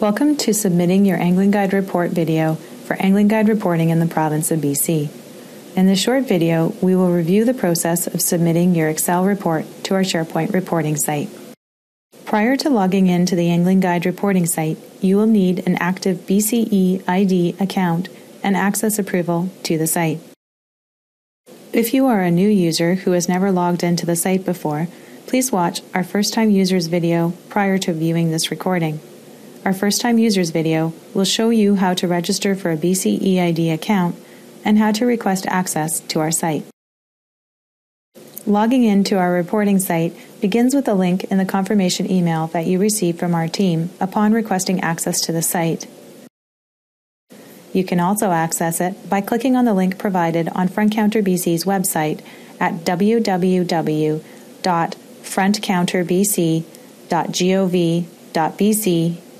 Welcome to submitting your Angling Guide report video for Angling Guide reporting in the province of BC. In this short video, we will review the process of submitting your Excel report to our SharePoint reporting site. Prior to logging in to the Angling Guide reporting site, you will need an active BCE ID account and access approval to the site. If you are a new user who has never logged into the site before, please watch our first time users video prior to viewing this recording. Our first time users video will show you how to register for a BCE ID account and how to request access to our site. Logging in to our reporting site begins with a link in the confirmation email that you receive from our team upon requesting access to the site. You can also access it by clicking on the link provided on Front Counter BC's website at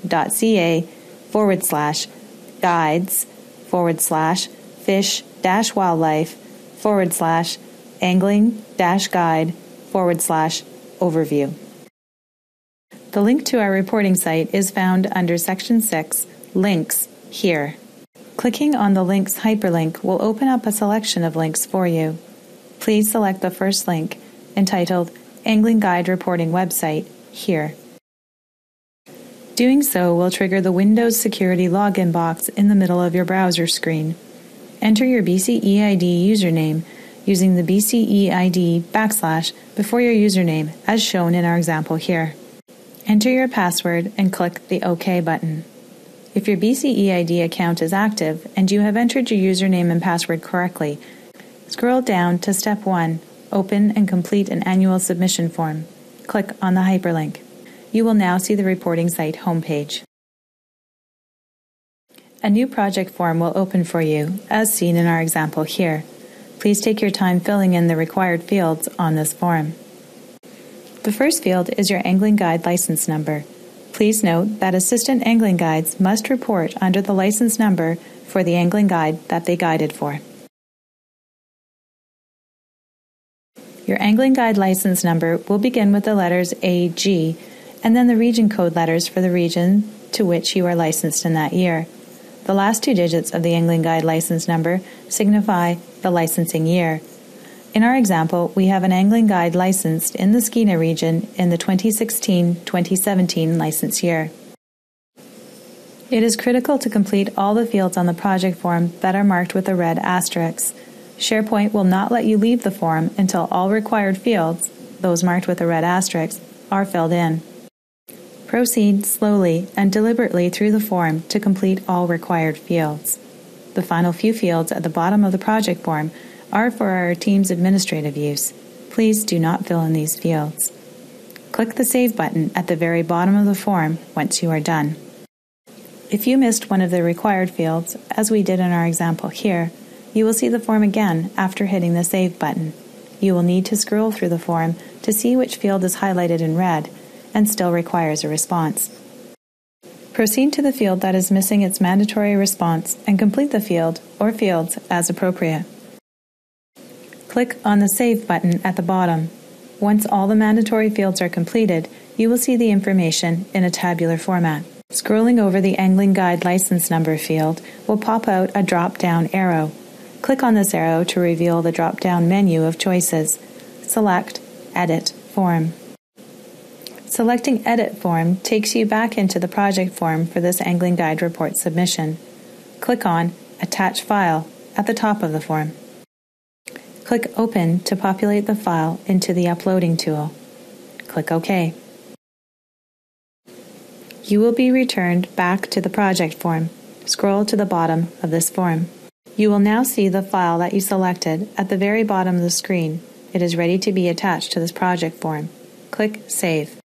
www.frontcounterbc.gov.bc.ca forward slash guides forward slash fish dash wildlife forward slash angling dash guide forward slash overview. The link to our reporting site is found under Section 6, Links, here. Clicking on the link's hyperlink will open up a selection of links for you. Please select the first link, entitled Angling Guide Reporting Website, here. Doing so will trigger the Windows Security login box in the middle of your browser screen. Enter your BCEID username using the BCEID backslash before your username as shown in our example here. Enter your password and click the OK button. If your BCEID account is active and you have entered your username and password correctly, scroll down to Step 1 Open and complete an annual submission form. Click on the hyperlink. You will now see the reporting site homepage. A new project form will open for you, as seen in our example here. Please take your time filling in the required fields on this form. The first field is your angling guide license number. Please note that assistant angling guides must report under the license number for the angling guide that they guided for. Your angling guide license number will begin with the letters AG and then the region code letters for the region to which you are licensed in that year. The last two digits of the angling guide license number signify the licensing year. In our example, we have an angling guide licensed in the Skeena region in the 2016 2017 license year. It is critical to complete all the fields on the project form that are marked with a red asterisk. SharePoint will not let you leave the form until all required fields, those marked with a red asterisk, are filled in. Proceed slowly and deliberately through the form to complete all required fields. The final few fields at the bottom of the project form are for our team's administrative use. Please do not fill in these fields. Click the Save button at the very bottom of the form once you are done. If you missed one of the required fields, as we did in our example here, you will see the form again after hitting the Save button. You will need to scroll through the form to see which field is highlighted in red and still requires a response. Proceed to the field that is missing its mandatory response and complete the field or fields as appropriate. Click on the Save button at the bottom. Once all the mandatory fields are completed, you will see the information in a tabular format. Scrolling over the Angling Guide license number field will pop out a drop down arrow. Click on this arrow to reveal the drop down menu of choices. Select Edit Form. Selecting Edit Form takes you back into the project form for this Angling Guide report submission. Click on Attach File at the top of the form. Click Open to populate the file into the uploading tool. Click OK. You will be returned back to the project form. Scroll to the bottom of this form. You will now see the file that you selected at the very bottom of the screen. It is ready to be attached to this project form. Click Save.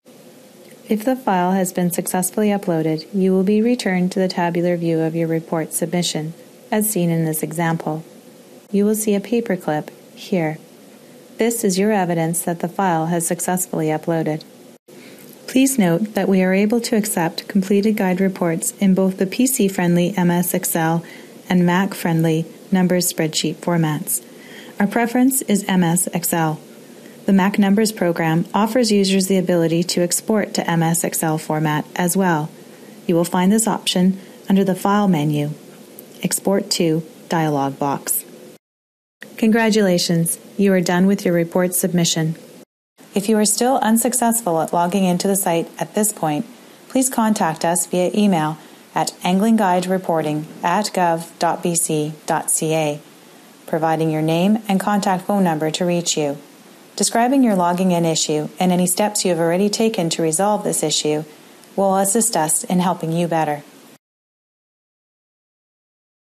If the file has been successfully uploaded, you will be returned to the tabular view of your report submission, as seen in this example. You will see a paperclip here. This is your evidence that the file has successfully uploaded. Please note that we are able to accept completed guide reports in both the PC-friendly MS Excel and Mac-friendly Numbers spreadsheet formats. Our preference is MS Excel. The Mac Numbers program offers users the ability to export to MS Excel format as well. You will find this option under the File menu, Export to dialog box. Congratulations, you are done with your report submission. If you are still unsuccessful at logging into the site at this point, please contact us via email at anglingguidereporting at gov.bc.ca, providing your name and contact phone number to reach you. Describing your logging in issue and any steps you have already taken to resolve this issue will assist us in helping you better.